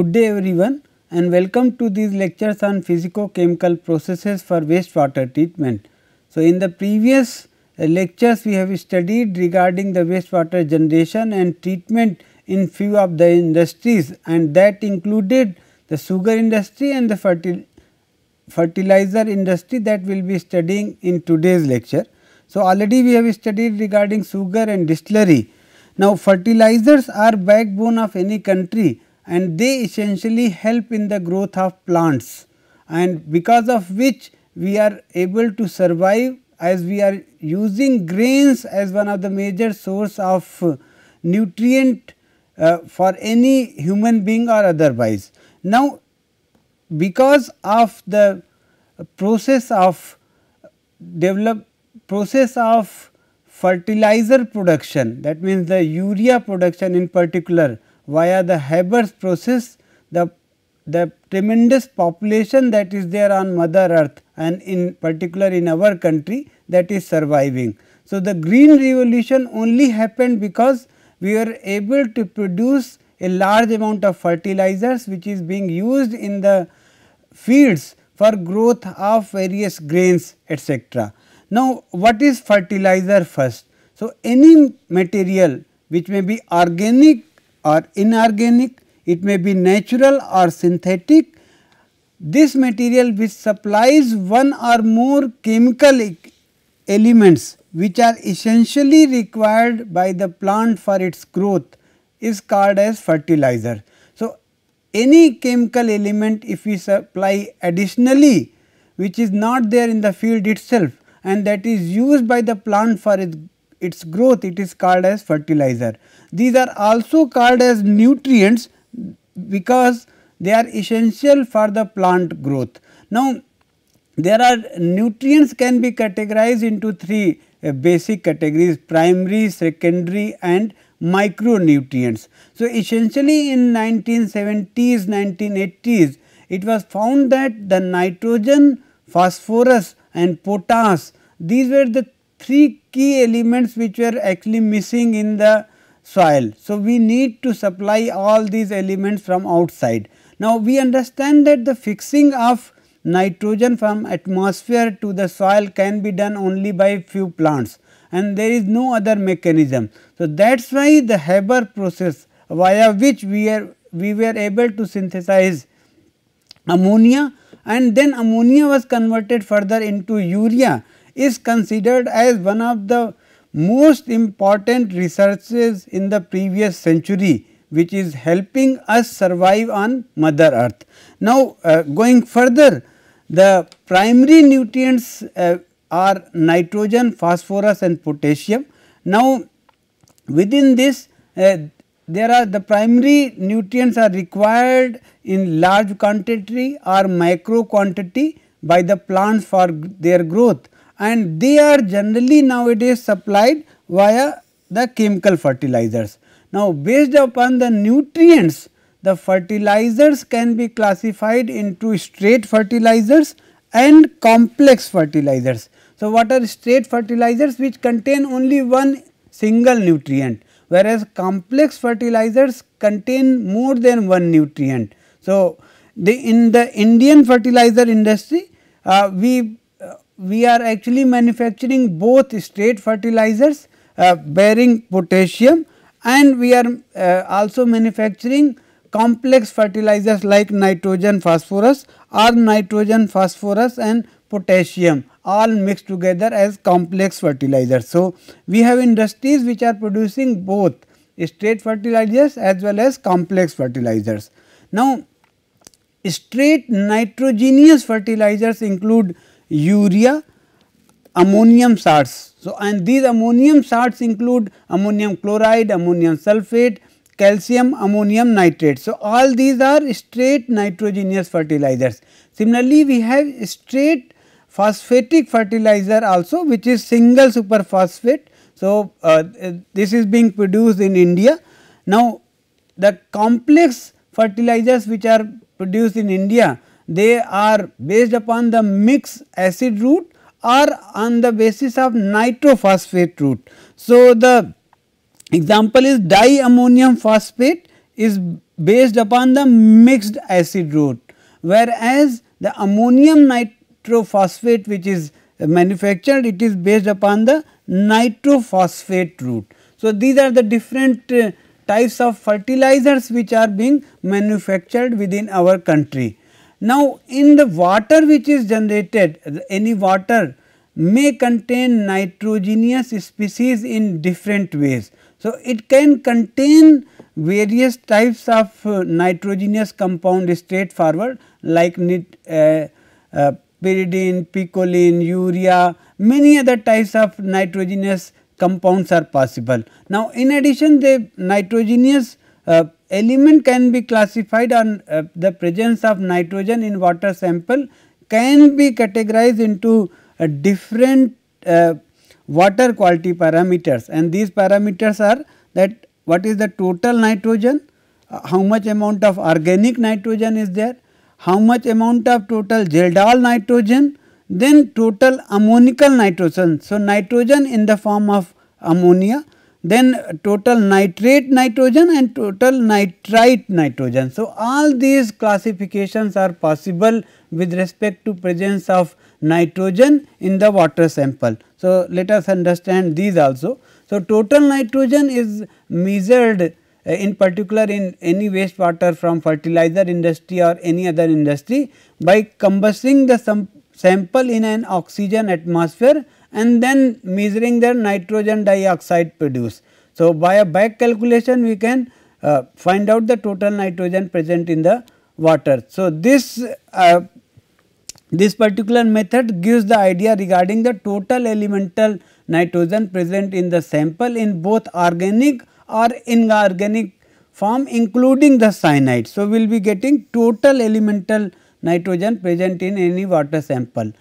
Good day everyone and welcome to these lectures on physico-chemical processes for wastewater treatment. So, in the previous uh, lectures we have studied regarding the wastewater generation and treatment in few of the industries and that included the sugar industry and the fertil fertilizer industry that we will be studying in today's lecture. So, already we have studied regarding sugar and distillery. Now, fertilizers are backbone of any country and they essentially help in the growth of plants and because of which we are able to survive as we are using grains as one of the major source of nutrient uh, for any human being or otherwise. Now, because of the process of develop process of fertilizer production that means the urea production in particular via the Haber's process the the tremendous population that is there on mother earth and in particular in our country that is surviving. So, the green revolution only happened because we were able to produce a large amount of fertilizers which is being used in the fields for growth of various grains etc. Now, what is fertilizer first? So, any material which may be organic or inorganic, it may be natural or synthetic. This material which supplies one or more chemical elements which are essentially required by the plant for its growth is called as fertilizer. So, any chemical element if we supply additionally which is not there in the field itself and that is used by the plant for its, growth it is called as fertilizer. These are also called as nutrients because they are essential for the plant growth. Now, there are nutrients can be categorized into three uh, basic categories primary, secondary and micronutrients. So, essentially in 1970s, 1980s it was found that the nitrogen, phosphorus and potash these were the three key elements which were actually missing in the soil. So, we need to supply all these elements from outside. Now, we understand that the fixing of nitrogen from atmosphere to the soil can be done only by few plants and there is no other mechanism. So, that is why the Haber process via which we are we were able to synthesize ammonia and then ammonia was converted further into urea is considered as one of the most important researches in the previous century which is helping us survive on mother earth. Now, uh, going further the primary nutrients uh, are nitrogen, phosphorus and potassium. Now, within this uh, there are the primary nutrients are required in large quantity or micro quantity by the plants for their growth and they are generally nowadays supplied via the chemical fertilizers. Now, based upon the nutrients the fertilizers can be classified into straight fertilizers and complex fertilizers. So, what are straight fertilizers which contain only one single nutrient whereas complex fertilizers contain more than one nutrient. So, the in the Indian fertilizer industry uh, we we are actually manufacturing both straight fertilizers uh, bearing potassium and we are uh, also manufacturing complex fertilizers like nitrogen phosphorus or nitrogen phosphorus and potassium all mixed together as complex fertilizers. So, we have industries which are producing both straight fertilizers as well as complex fertilizers. Now, straight nitrogenous fertilizers include urea, ammonium salts. So, and these ammonium salts include ammonium chloride, ammonium sulphate, calcium ammonium nitrate. So, all these are straight nitrogenous fertilizers. Similarly, we have straight phosphatic fertilizer also which is single superphosphate. So, uh, this is being produced in India. Now, the complex fertilizers which are produced in India they are based upon the mixed acid route or on the basis of nitrophosphate route. So, the Example is diammonium phosphate is based upon the mixed acid route, whereas the ammonium nitrophosphate which is manufactured it is based upon the nitrophosphate route. So, these are the different uh, types of fertilizers which are being manufactured within our country. Now, in the water which is generated any water may contain nitrogenous species in different ways. So, it can contain various types of uh, nitrogenous compound straightforward like nit, uh, uh, pyridine, picoline, urea, many other types of nitrogenous compounds are possible. Now, in addition the nitrogenous uh, element can be classified on uh, the presence of nitrogen in water sample can be categorized into uh, different uh, water quality parameters and these parameters are that what is the total nitrogen, uh, how much amount of organic nitrogen is there, how much amount of total Kjeldahl nitrogen, then total ammonical nitrogen. So, nitrogen in the form of ammonia, then total nitrate nitrogen and total nitrite nitrogen. So, all these classifications are possible with respect to presence of nitrogen in the water sample. So, let us understand these also. So, total nitrogen is measured uh, in particular in any wastewater from fertilizer industry or any other industry by combusting the sample in an oxygen atmosphere and then measuring the nitrogen dioxide produced. So, by a back calculation we can uh, find out the total nitrogen present in the water. So, this uh, this particular method gives the idea regarding the total elemental nitrogen present in the sample in both organic or inorganic form including the cyanide. So, we will be getting total elemental nitrogen present in any water sample.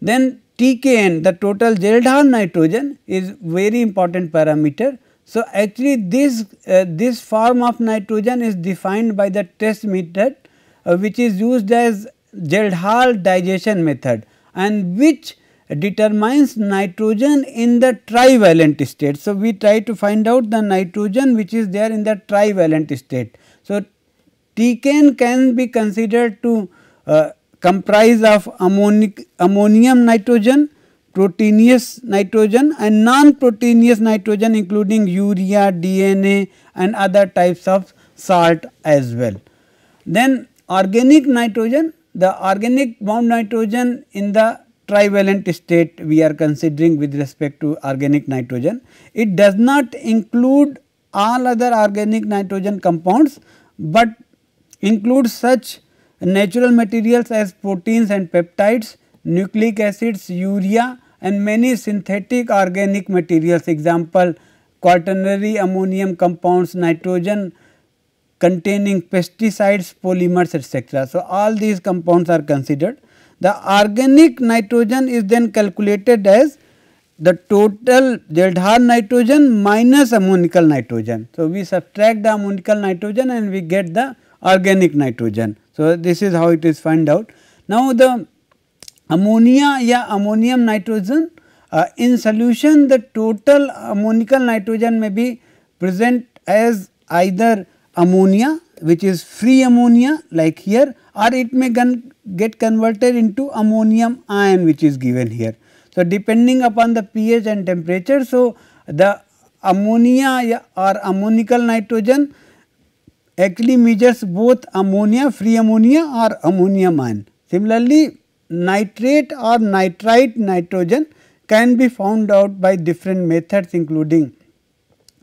Then TKN the total Kjeldahl nitrogen is very important parameter. So, actually this uh, this form of nitrogen is defined by the test method uh, which is used as Kjeldahl digestion method and which determines nitrogen in the trivalent state. So, we try to find out the nitrogen which is there in the trivalent state. So, TKN can be considered to uh, comprise of ammonic, ammonium nitrogen, proteinous nitrogen and non-proteinous nitrogen including urea, DNA and other types of salt as well. Then organic nitrogen the organic bound nitrogen in the trivalent state we are considering with respect to organic nitrogen. It does not include all other organic nitrogen compounds, but includes such natural materials as proteins and peptides, nucleic acids, urea and many synthetic organic materials example quaternary ammonium compounds, nitrogen containing pesticides, polymers etc. So, all these compounds are considered. The organic nitrogen is then calculated as the total Kjeldahl nitrogen minus ammonical nitrogen. So, we subtract the ammonical nitrogen and we get the organic nitrogen. So, this is how it is found out. Now, the ammonia या ammonium nitrogen uh, in solution the total ammonical nitrogen may be present as either ammonia which is free ammonia like here or it may get converted into ammonium ion which is given here. So, depending upon the pH and temperature. So, the ammonia or ammonical nitrogen actually measures both ammonia free ammonia or ammonium ion. Similarly, nitrate or nitrite nitrogen can be found out by different methods including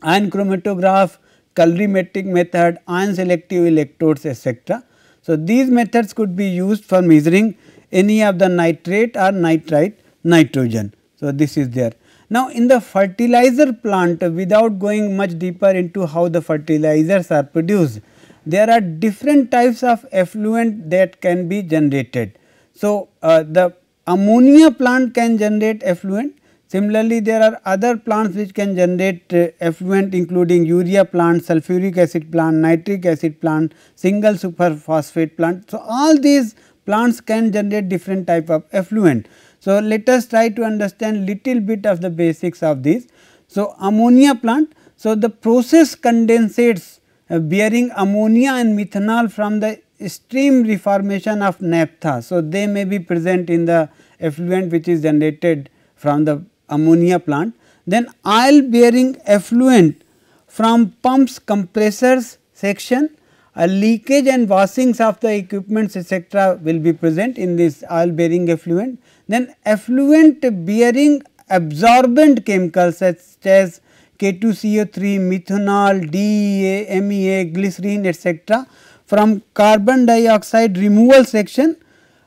ion chromatograph, colorimetric method, ion selective electrodes etc. So, these methods could be used for measuring any of the nitrate or nitrite nitrogen. So, this is there. Now, in the fertilizer plant without going much deeper into how the fertilizers are produced, there are different types of effluent that can be generated. So, uh, the ammonia plant can generate effluent Similarly, there are other plants which can generate uh, effluent including urea plant, sulfuric acid plant, nitric acid plant, single superphosphate plant. So, all these plants can generate different type of effluent. So, let us try to understand little bit of the basics of this. So, ammonia plant, so the process condensates uh, bearing ammonia and methanol from the stream reformation of naphtha. So, they may be present in the effluent which is generated from the ammonia plant. Then oil bearing effluent from pumps, compressors section, a leakage and washings of the equipments etc., will be present in this oil bearing effluent. Then effluent bearing absorbent chemicals such as K2CO3, methanol, DEA, MEA, glycerine etc. from carbon dioxide removal section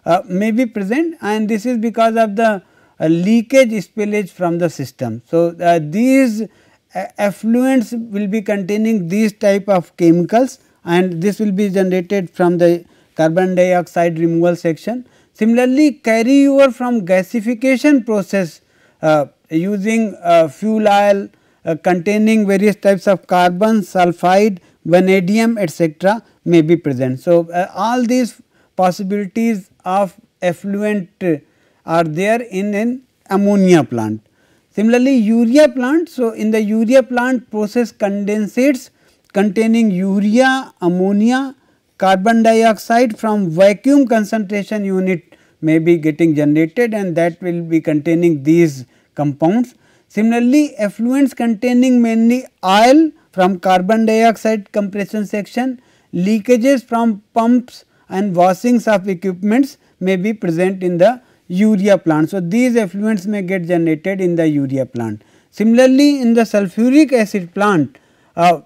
uh, may be present and this is because of the uh, leakage spillage from the system. So, uh, these uh, effluents will be containing these type of chemicals and this will be generated from the carbon dioxide removal section. Similarly, carry over from gasification process uh, using uh, fuel oil containing various types of carbon, sulphide, vanadium etc., may be present. So, all these possibilities of effluent are there in an ammonia plant. Similarly, urea plant. So, in the urea plant process condensates containing urea, ammonia, carbon dioxide from vacuum concentration unit may be getting generated and that will be containing these compounds. Similarly, effluents containing mainly oil from carbon dioxide compression section, leakages from pumps and washings of equipments may be present in the urea plant. So, these effluents may get generated in the urea plant. Similarly, in the sulfuric acid plant, uh,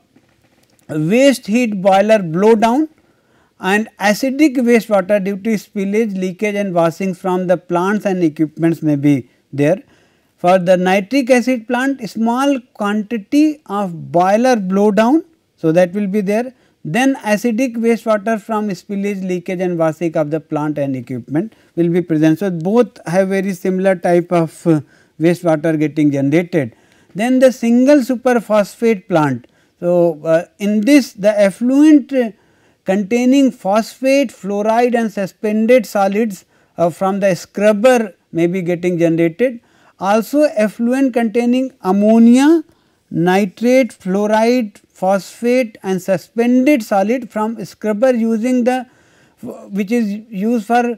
waste heat boiler blow down and acidic wastewater due to spillage, leakage and washings from the plants and equipments may be there. For the nitric acid plant, small quantity of boiler blowdown, so that will be there then acidic wastewater from spillage, leakage and washing of the plant and equipment will be present. So, both have very similar type of uh, wastewater getting generated. Then the single superphosphate plant. So, uh, in this the effluent uh, containing phosphate, fluoride and suspended solids uh, from the scrubber may be getting generated. Also effluent containing ammonia, nitrate, fluoride, phosphate and suspended solid from scrubber using the which is used for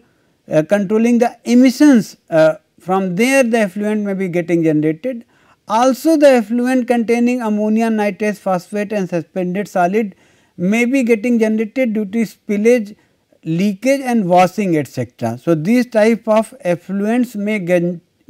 uh, controlling the emissions uh, from there the effluent may be getting generated. Also the effluent containing ammonia, nitrate, phosphate and suspended solid may be getting generated due to spillage, leakage and washing etc. So, these type of effluents may get,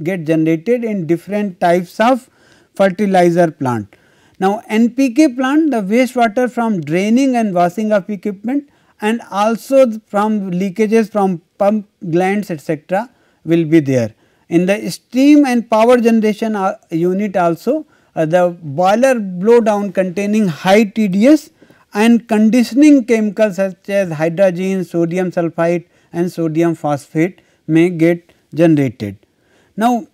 get generated in different types of fertilizer plant. Now, NPK plant the wastewater from draining and washing of equipment and also from leakages from pump glands etc., will be there. In the steam and power generation uh, unit also uh, the boiler blow down containing high TDS and conditioning chemicals such as hydrazine, sodium sulphite and sodium phosphate may get generated. Now,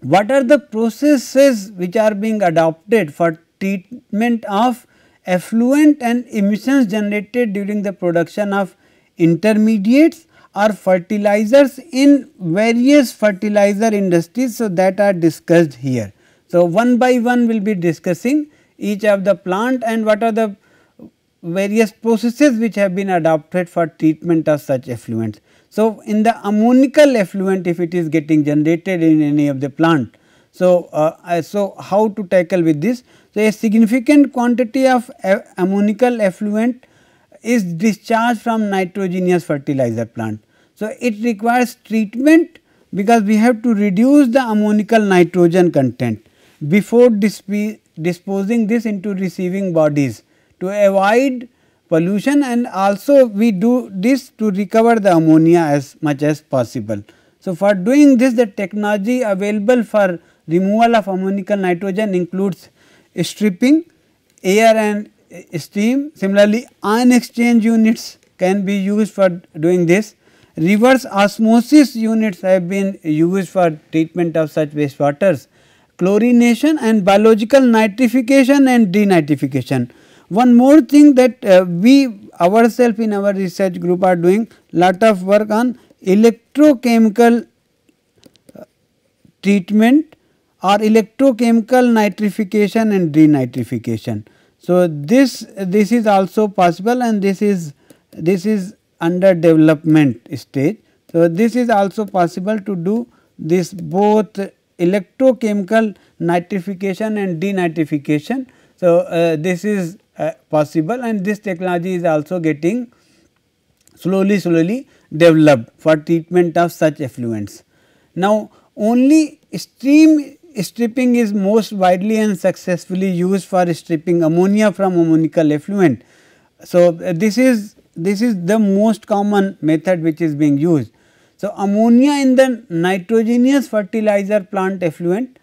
what are the processes which are being adopted for treatment of effluent and emissions generated during the production of intermediates or fertilizers in various fertilizer industries. So, that are discussed here. So, one by one we will be discussing each of the plant and what are the various processes which have been adopted for treatment of such effluents. So, in the ammonical effluent if it is getting generated in any of the plant. So, uh, so how to tackle with this? So, a significant quantity of ammonical effluent is discharged from nitrogenous fertilizer plant. So, it requires treatment because we have to reduce the ammonical nitrogen content before disposing this into receiving bodies to avoid pollution and also we do this to recover the ammonia as much as possible. So, for doing this the technology available for removal of ammonical nitrogen includes stripping, air and steam. Similarly, ion exchange units can be used for doing this. Reverse osmosis units have been used for treatment of such wastewaters. Chlorination and biological nitrification and denitrification. One more thing that uh, we ourselves in our research group are doing lot of work on electrochemical uh, treatment or electrochemical nitrification and denitrification. So, this this is also possible and this is this is under development stage. So, this is also possible to do this both electrochemical nitrification and denitrification. So, uh, this is possible and this technology is also getting slowly slowly developed for treatment of such effluents. Now, only stream stripping is most widely and successfully used for stripping ammonia from ammonical effluent. So, uh, this is this is the most common method which is being used. So, ammonia in the nitrogenous fertilizer plant effluent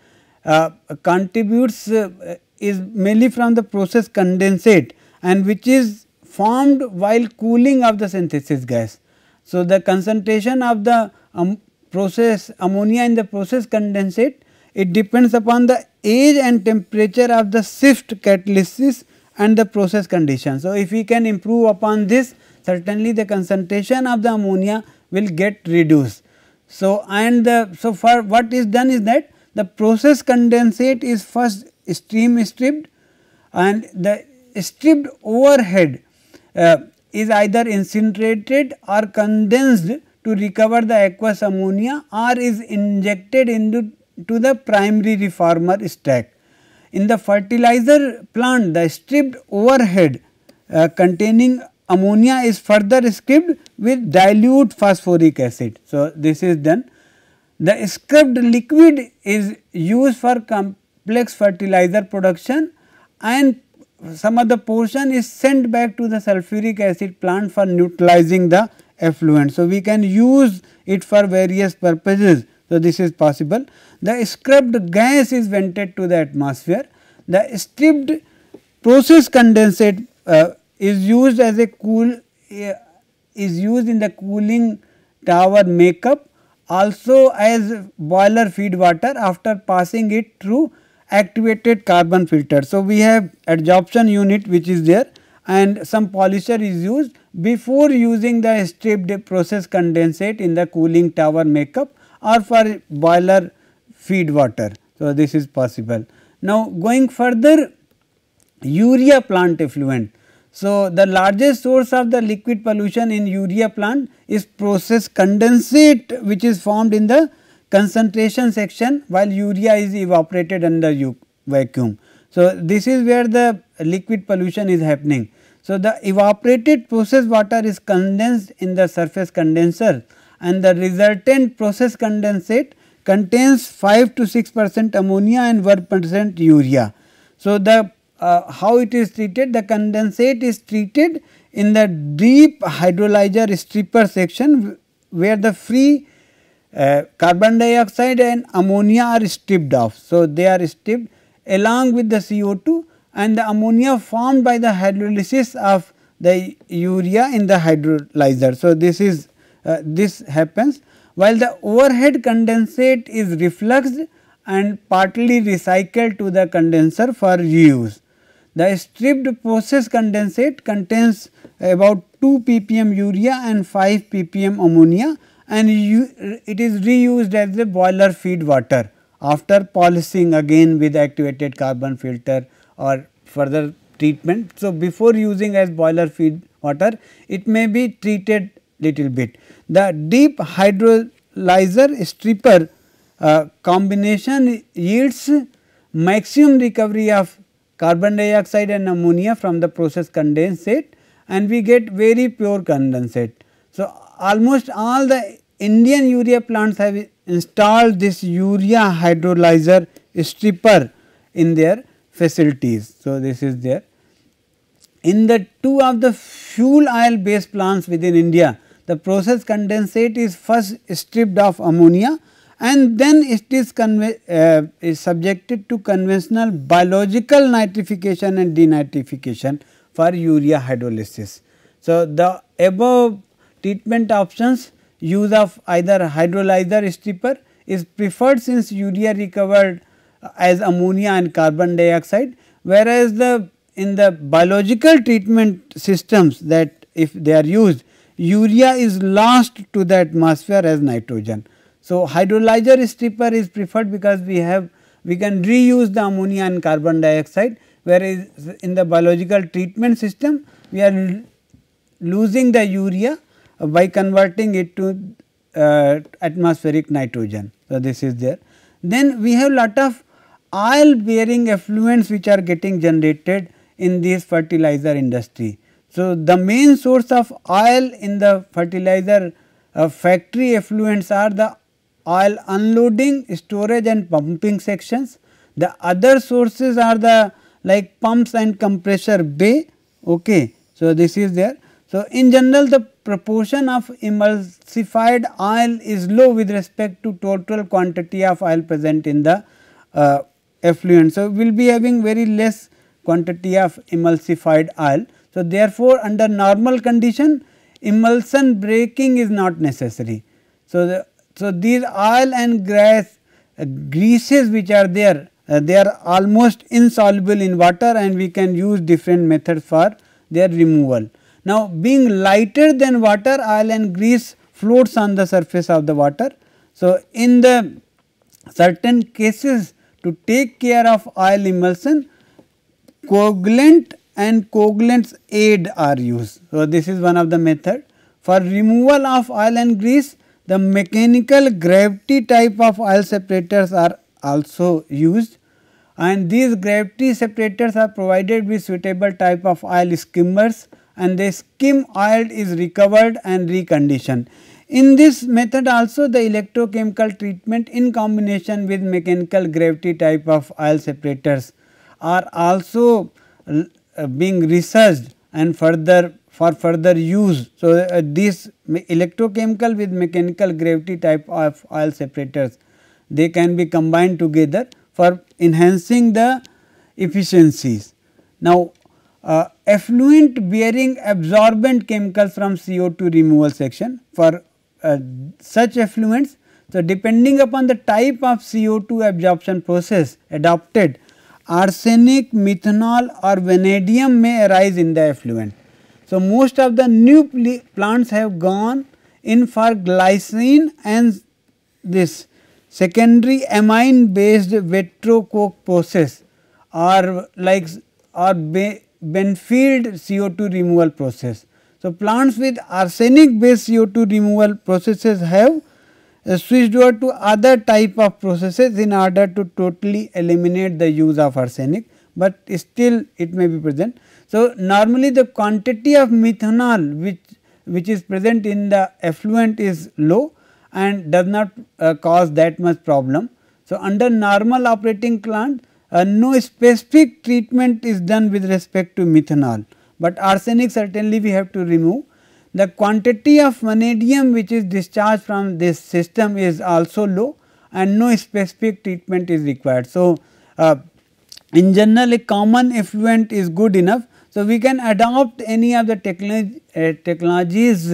uh, contributes uh, is mainly from the process condensate and which is formed while cooling of the synthesis gas. So, the concentration of the um, process ammonia in the process condensate it depends upon the age and temperature of the shift catalysis and the process condition. So, if we can improve upon this certainly the concentration of the ammonia will get reduced. So, and the so for what is done is that the process condensate is first stream stripped and the stripped overhead uh, is either incinerated or condensed to recover the aqueous ammonia or is injected into to the primary reformer stack. In the fertilizer plant the stripped overhead uh, containing ammonia is further scrubbed with dilute phosphoric acid. So, this is done. The scrubbed liquid is used for complex fertilizer production and some of the portion is sent back to the sulfuric acid plant for neutralizing the effluent. So, we can use it for various purposes. So, this is possible. The scrubbed gas is vented to the atmosphere. The stripped process condensate uh, is used as a cool uh, is used in the cooling tower makeup also as boiler feed water after passing it through activated carbon filter. So, we have adsorption unit which is there and some polisher is used before using the stripped process condensate in the cooling tower makeup or for boiler feed water. So, this is possible. Now, going further urea plant effluent so, the largest source of the liquid pollution in urea plant is process condensate which is formed in the concentration section while urea is evaporated under vacuum. So, this is where the liquid pollution is happening. So, the evaporated process water is condensed in the surface condenser and the resultant process condensate contains 5 to 6 percent ammonia and 1 percent urea. So, the uh, how it is treated the condensate is treated in the deep hydrolyzer stripper section where the free uh, carbon dioxide and ammonia are stripped off. So, they are stripped along with the CO2 and the ammonia formed by the hydrolysis of the urea in the hydrolyzer. So, this is uh, this happens while the overhead condensate is refluxed and partly recycled to the condenser for reuse. The stripped process condensate contains about 2 ppm urea and 5 ppm ammonia and it is reused as a boiler feed water after polishing again with activated carbon filter or further treatment. So, before using as boiler feed water it may be treated little bit. The deep hydrolyzer stripper uh, combination yields maximum recovery of carbon dioxide and ammonia from the process condensate and we get very pure condensate. So, almost all the Indian urea plants have installed this urea hydrolyzer stripper in their facilities. So, this is there. In the two of the fuel oil based plants within India, the process condensate is first stripped of ammonia and then it is, uh, is subjected to conventional biological nitrification and denitrification for urea hydrolysis. So, the above treatment options use of either hydrolyzer stripper is preferred since urea recovered uh, as ammonia and carbon dioxide whereas the in the biological treatment systems that if they are used urea is lost to the atmosphere as nitrogen. So, hydrolyzer stripper is preferred because we have we can reuse the ammonia and carbon dioxide whereas in the biological treatment system we are losing the urea by converting it to uh, atmospheric nitrogen. So, this is there. Then we have lot of oil bearing effluents which are getting generated in this fertilizer industry. So, the main source of oil in the fertilizer uh, factory effluents are the oil unloading, storage and pumping sections. The other sources are the like pumps and compressor bay. Okay. So, this is there. So, in general the proportion of emulsified oil is low with respect to total quantity of oil present in the uh, effluent. So, we will be having very less quantity of emulsified oil. So, therefore, under normal condition emulsion breaking is not necessary. So, the, so these oil and gas uh, greases which are there uh, they are almost insoluble in water and we can use different methods for their removal. Now, being lighter than water oil and grease floats on the surface of the water. So, in the certain cases to take care of oil emulsion coagulant and coagulants aid are used. So, this is one of the method. For removal of oil and grease the mechanical gravity type of oil separators are also used and these gravity separators are provided with suitable type of oil skimmers and the skim oil is recovered and reconditioned. In this method also the electrochemical treatment in combination with mechanical gravity type of oil separators are also uh, being researched and further for further use. So, uh, these electrochemical with mechanical gravity type of oil separators they can be combined together for enhancing the efficiencies. Now, uh, effluent bearing absorbent chemicals from CO2 removal section for uh, such effluents. So, depending upon the type of CO2 absorption process adopted arsenic, methanol or vanadium may arise in the effluent. So, most of the new plants have gone in for glycine and this secondary amine based Vetrocoke process or like or Benfield CO2 removal process. So, plants with arsenic based CO2 removal processes have uh, switched over to other type of processes in order to totally eliminate the use of arsenic, but still it may be present. So, normally the quantity of methanol which which is present in the effluent is low and does not uh, cause that much problem. So, under normal operating plant uh, no specific treatment is done with respect to methanol, but arsenic certainly we have to remove. The quantity of vanadium which is discharged from this system is also low and no specific treatment is required. So, uh, in general a common effluent is good enough. So, we can adopt any of the technology, uh, technologies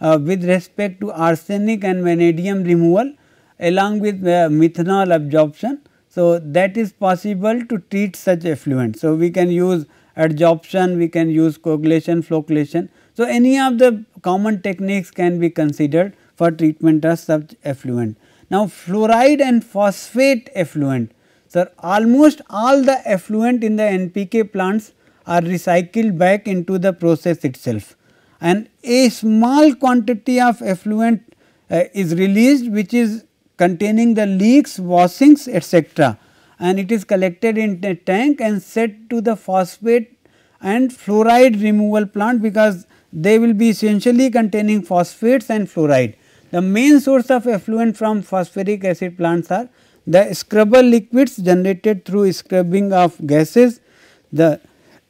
uh, with respect to arsenic and vanadium removal along with uh, methanol absorption so, that is possible to treat such effluent. So, we can use adsorption, we can use coagulation, flocculation. So, any of the common techniques can be considered for treatment of such effluent. Now, fluoride and phosphate effluent. So, almost all the effluent in the NPK plants are recycled back into the process itself and a small quantity of effluent uh, is released which is containing the leaks, washings etc. and it is collected in a tank and set to the phosphate and fluoride removal plant because they will be essentially containing phosphates and fluoride. The main source of effluent from phosphoric acid plants are the scrubber liquids generated through scrubbing of gases, the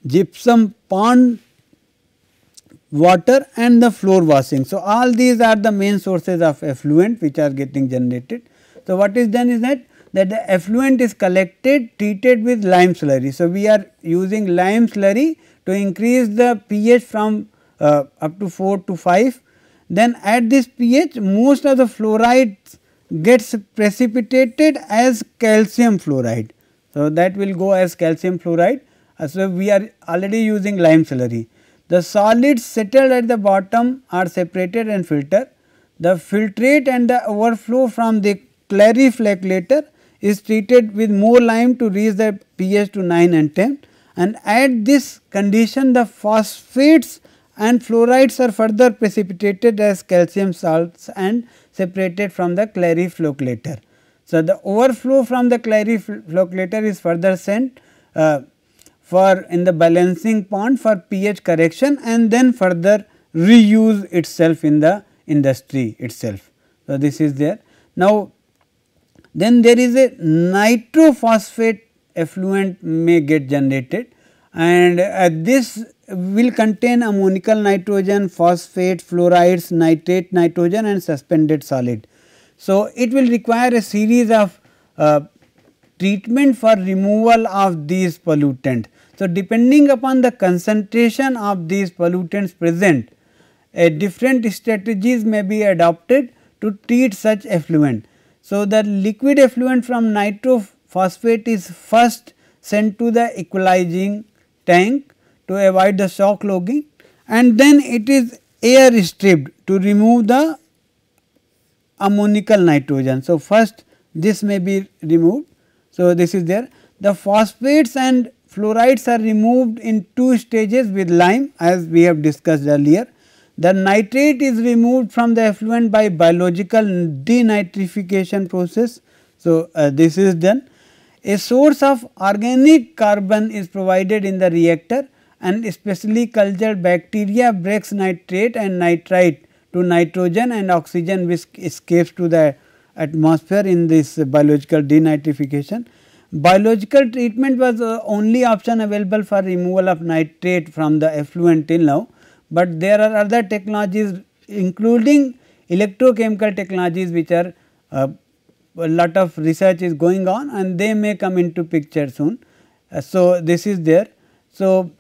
gypsum pond water and the floor washing. So, all these are the main sources of effluent which are getting generated. So, what is done is that that the effluent is collected treated with lime slurry. So, we are using lime slurry to increase the pH from uh, up to 4 to 5. Then at this pH most of the fluorides gets precipitated as calcium fluoride. So, that will go as calcium fluoride. Uh, so, we are already using lime slurry. The solids settled at the bottom are separated and filtered. The filtrate and the overflow from the clariflocculator is treated with more lime to reach the pH to 9 and 10 and at this condition the phosphates and fluorides are further precipitated as calcium salts and separated from the clariflocculator. So, the overflow from the clariflocculator is further sent uh, for in the balancing pond for pH correction and then further reuse itself in the industry itself. So, this is there. Now, then there is a nitrophosphate effluent may get generated and uh, this will contain ammonical nitrogen, phosphate, fluorides, nitrate nitrogen and suspended solid. So, it will require a series of uh, treatment for removal of these pollutants. So, depending upon the concentration of these pollutants present, a different strategies may be adopted to treat such effluent. So, the liquid effluent from nitrophosphate is first sent to the equalizing tank to avoid the shock logging and then it is air stripped to remove the ammonical nitrogen. So, first this may be removed. So, this is there. The phosphates and fluorides are removed in two stages with lime as we have discussed earlier. The nitrate is removed from the effluent by biological denitrification process. So, uh, this is done. A source of organic carbon is provided in the reactor and especially cultured bacteria breaks nitrate and nitrite to nitrogen and oxygen which escapes to the atmosphere in this biological denitrification. Biological treatment was the only option available for removal of nitrate from the effluent till now, but there are other technologies including electrochemical technologies which are uh, a lot of research is going on and they may come into picture soon. Uh, so, this is there. So,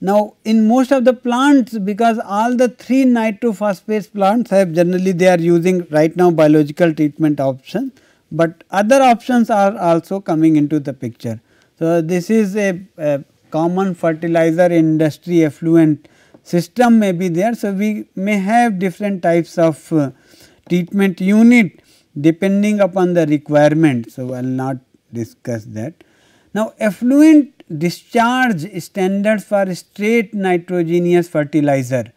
now, in most of the plants because all the three nitrophosphate plants have generally they are using right now biological treatment option, but other options are also coming into the picture. So, this is a, a common fertilizer industry effluent system may be there. So, we may have different types of uh, treatment unit depending upon the requirement. So, I will not discuss that. Now, effluent discharge standards for straight nitrogenous fertilizer.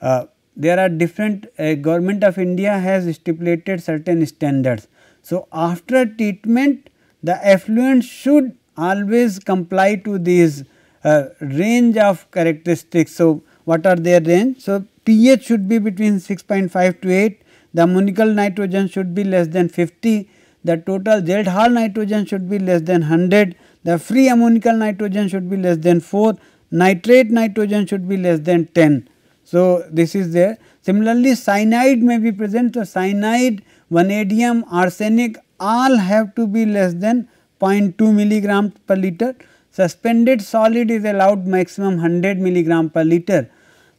Uh, there are different uh, government of India has stipulated certain standards. So, after treatment the effluent should always comply to these uh, range of characteristics. So, what are their range? So, pH should be between 6.5 to 8, the ammonical nitrogen should be less than 50, the total Kjeldahl nitrogen should be less than 100, the free ammonical nitrogen should be less than 4, nitrate nitrogen should be less than 10. So, this is there. Similarly, cyanide may be present. So, cyanide, vanadium, arsenic all have to be less than 0.2 milligram per liter. Suspended solid is allowed maximum 100 milligram per liter.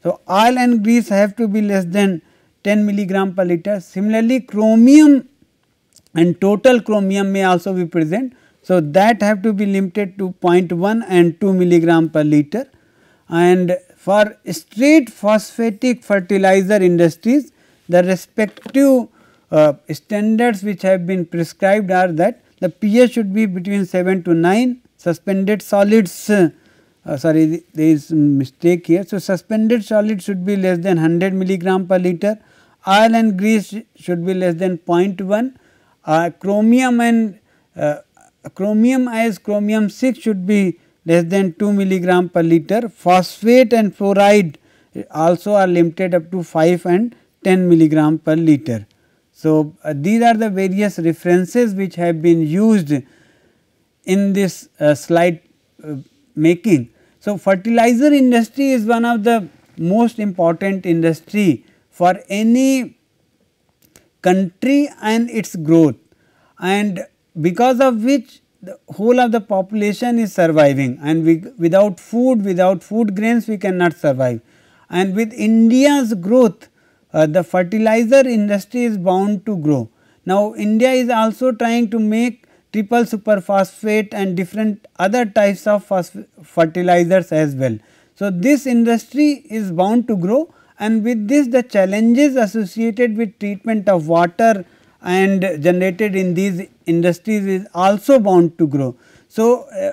So, oil and grease have to be less than 10 milligram per liter. Similarly, chromium and total chromium may also be present. So, that have to be limited to 0.1 and 2 milligram per liter and for straight phosphatic fertilizer industries the respective uh, standards which have been prescribed are that the pH should be between 7 to 9 suspended solids uh, sorry there is mistake here. So, suspended solids should be less than 100 milligram per liter oil and grease should be less than 0.1 uh, chromium and uh, chromium as chromium 6 should be less than 2 milligram per liter, phosphate and fluoride also are limited up to 5 and 10 milligram per liter. So, uh, these are the various references which have been used in this uh, slide uh, making. So, fertilizer industry is one of the most important industry for any country and its growth and because of which the whole of the population is surviving and we, without food, without food grains we cannot survive. And with India's growth, the fertilizer industry is bound to grow. Now, India is also trying to make triple superphosphate and different other types of fertilizers as well. So, this industry is bound to grow and with this the challenges associated with treatment of water and generated in these industries is also bound to grow. So, uh,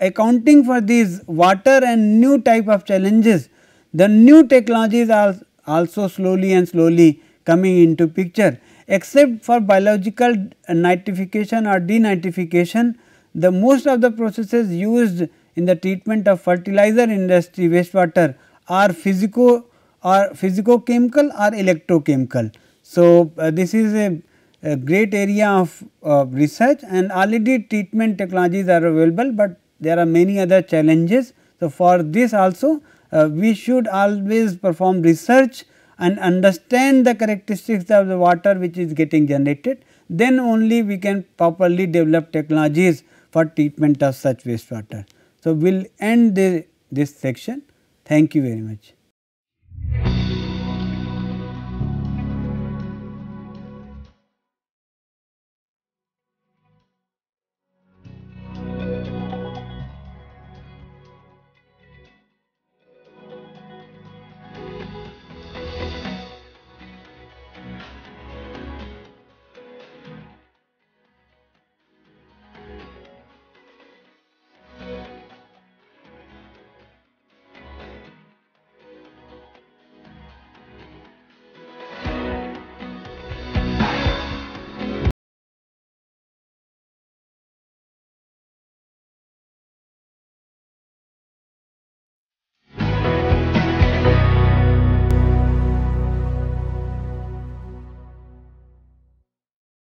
accounting for these water and new type of challenges, the new technologies are also slowly and slowly coming into picture. Except for biological nitrification or denitrification, the most of the processes used in the treatment of fertilizer industry wastewater are physico or physico chemical or electrochemical. So, uh, this is a, a, great area of uh, research and already treatment technologies are available, but there are many other challenges. So, for this also Uh, we should always perform research and understand the characteristics of the water which is getting generated, then only we can properly develop technologies for treatment of such wastewater. So, we will end the, this section. Thank you very much.